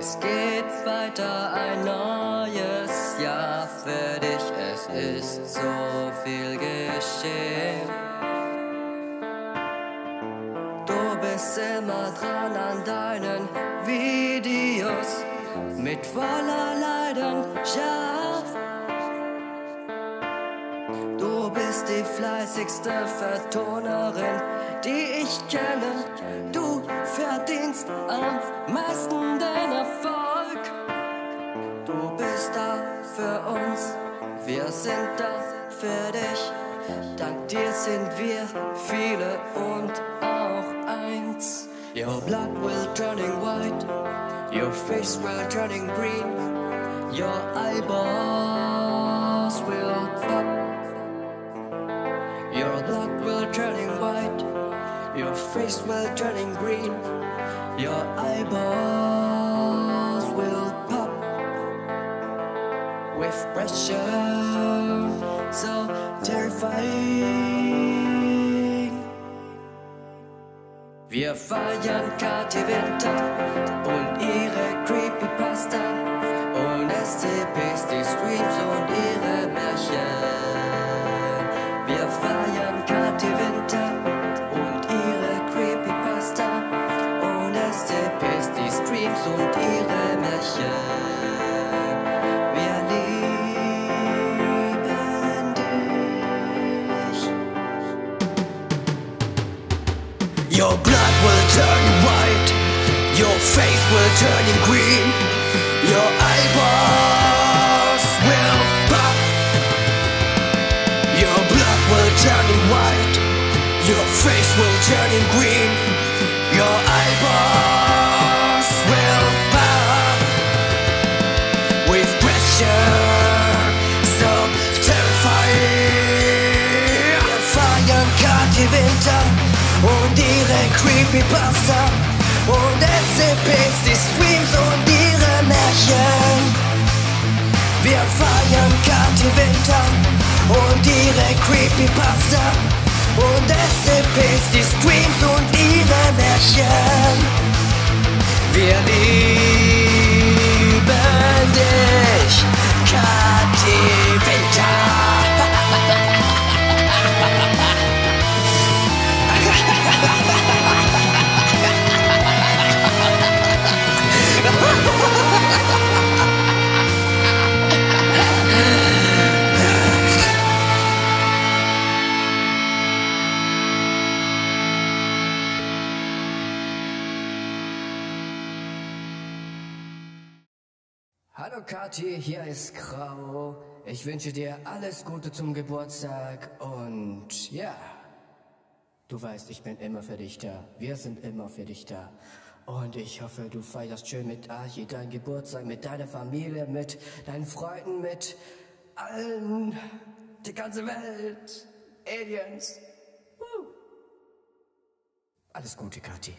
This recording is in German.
es geht weiter ein neues Jahr für dich. Es ist so viel geschehen. Du bist immer dran an deinen Videos mit voller Leidenschaft. Du bist die fleißigste Vertonerin, die ich kenne. Du verdienst am meisten den Erfolg. Du bist da für uns, wir sind da für dich. Dank dir sind wir viele und auch eins. Your blood will turning white, your face will turning green, your eyeballs will. Your blood will turning white, your face will turning green, your eyeballs will pop with pressure so terrifying. Wir feiern Kathi Winter und ihre Creepypasta und SCPs, die Streams und ihre Märchen. Your blood will turn white, your face will turn in green, your eyeballs will pop. Your blood will turn white, your face will turn in green, your eyeballs will pop. With pressure so terrifying. Wir feiern Kathi Winter und ihre Creepypasta und SCPs, die Streams und ihre Märchen. Wir feiern Kathi Winter und ihre Creepypasta und SCPs, die Streams und ihre Märchen. Hallo Kathi, hier ist Grau. Ich wünsche dir alles Gute zum Geburtstag und ja, du weißt, ich bin immer für dich da. Wir sind immer für dich da. Und ich hoffe, du feierst schön mit Archie deinen Geburtstag, mit deiner Familie, mit deinen Freunden, mit allen, die ganze Welt, Aliens. Alles Gute, Kathi.